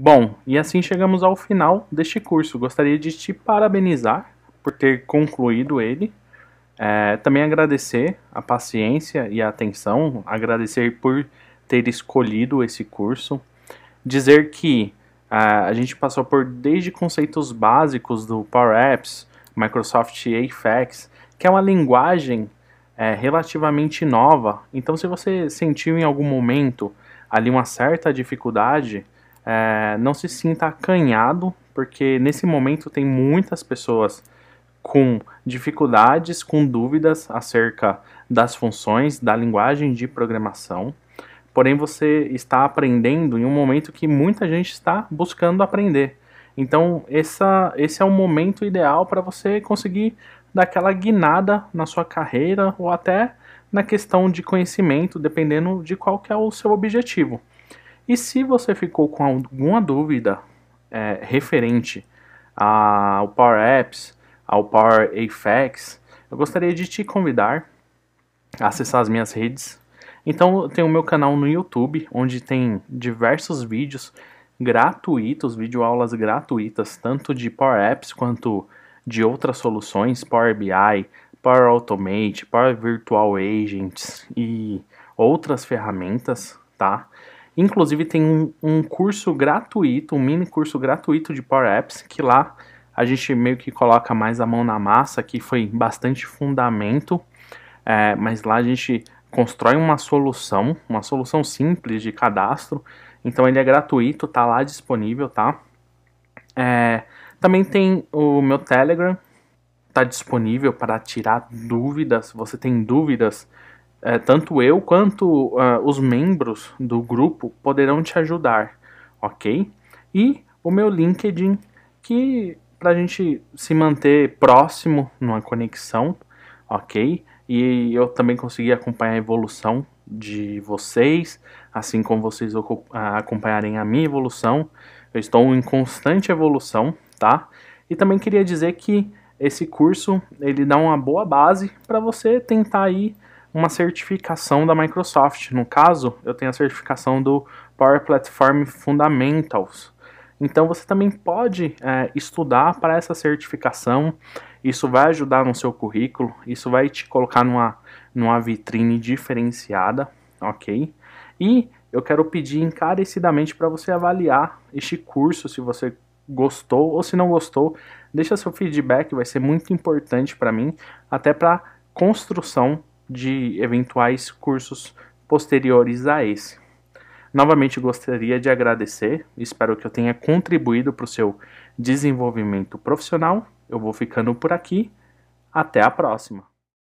Bom, e assim chegamos ao final deste curso. Gostaria de te parabenizar por ter concluído ele. É, também agradecer a paciência e a atenção, agradecer por ter escolhido esse curso. Dizer que uh, a gente passou por desde conceitos básicos do Power Apps, Microsoft Apex, que é uma linguagem é, relativamente nova. Então, se você sentiu em algum momento ali uma certa dificuldade, é, não se sinta acanhado, porque nesse momento tem muitas pessoas com dificuldades, com dúvidas acerca das funções da linguagem de programação. Porém, você está aprendendo em um momento que muita gente está buscando aprender. Então, essa, esse é o momento ideal para você conseguir dar aquela guinada na sua carreira ou até na questão de conhecimento, dependendo de qual que é o seu objetivo. E se você ficou com alguma dúvida é, referente ao Power Apps, ao Power Effects, eu gostaria de te convidar a acessar as minhas redes. Então, eu tenho o meu canal no YouTube, onde tem diversos vídeos gratuitos, videoaulas gratuitas, tanto de Power Apps quanto de outras soluções, Power BI, Power Automate, Power Virtual Agents e outras ferramentas, tá? Inclusive tem um, um curso gratuito, um mini curso gratuito de Power Apps, que lá a gente meio que coloca mais a mão na massa, que foi bastante fundamento, é, mas lá a gente constrói uma solução, uma solução simples de cadastro, então ele é gratuito, tá lá disponível, tá? É, também tem o meu Telegram, tá disponível para tirar dúvidas, você tem dúvidas é, tanto eu quanto uh, os membros do grupo poderão te ajudar, ok? E o meu LinkedIn, que para a gente se manter próximo numa conexão, ok? E eu também consegui acompanhar a evolução de vocês, assim como vocês acompanharem a minha evolução. Eu estou em constante evolução, tá? E também queria dizer que esse curso ele dá uma boa base para você tentar aí uma certificação da Microsoft. No caso, eu tenho a certificação do Power Platform Fundamentals. Então você também pode é, estudar para essa certificação. Isso vai ajudar no seu currículo, isso vai te colocar numa, numa vitrine diferenciada, ok? E eu quero pedir encarecidamente para você avaliar este curso, se você gostou ou se não gostou, deixa seu feedback, vai ser muito importante para mim, até para construção de eventuais cursos posteriores a esse. Novamente gostaria de agradecer, espero que eu tenha contribuído para o seu desenvolvimento profissional. Eu vou ficando por aqui. Até a próxima!